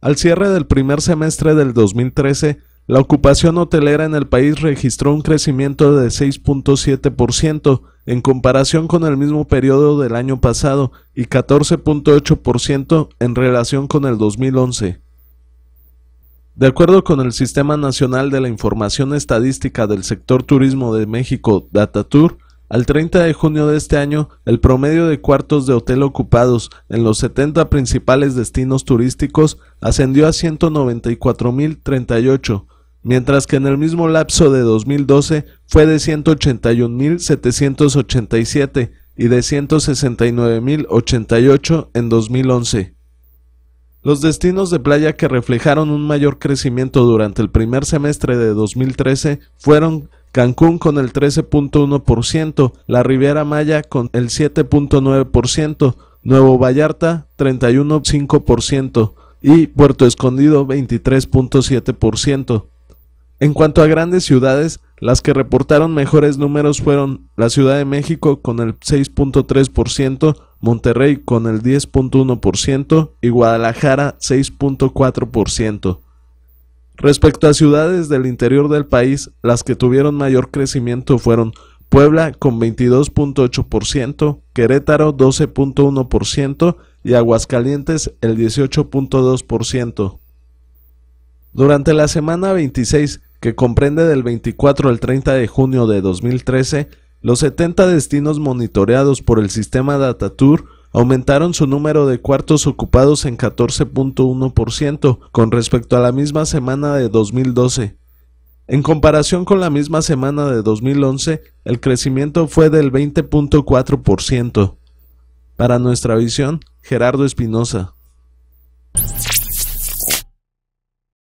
Al cierre del primer semestre del 2013, la ocupación hotelera en el país registró un crecimiento de 6.7% en comparación con el mismo periodo del año pasado y 14.8% en relación con el 2011. De acuerdo con el Sistema Nacional de la Información Estadística del Sector Turismo de México, Datatur, al 30 de junio de este año, el promedio de cuartos de hotel ocupados en los 70 principales destinos turísticos ascendió a 194.038, mientras que en el mismo lapso de 2012 fue de 181.787 y de 169.088 en 2011. Los destinos de playa que reflejaron un mayor crecimiento durante el primer semestre de 2013 fueron Cancún con el 13.1%, la Riviera Maya con el 7.9%, Nuevo Vallarta 31.5% y Puerto Escondido 23.7%. En cuanto a grandes ciudades, las que reportaron mejores números fueron la Ciudad de México con el 6.3%, Monterrey con el 10.1% y Guadalajara 6.4%. Respecto a ciudades del interior del país, las que tuvieron mayor crecimiento fueron Puebla con 22.8%, Querétaro 12.1% y Aguascalientes el 18.2%. Durante la semana 26, que comprende del 24 al 30 de junio de 2013, los 70 destinos monitoreados por el sistema DataTour aumentaron su número de cuartos ocupados en 14.1% con respecto a la misma semana de 2012. En comparación con la misma semana de 2011, el crecimiento fue del 20.4%. Para nuestra visión, Gerardo Espinosa.